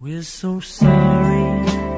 We're so sorry.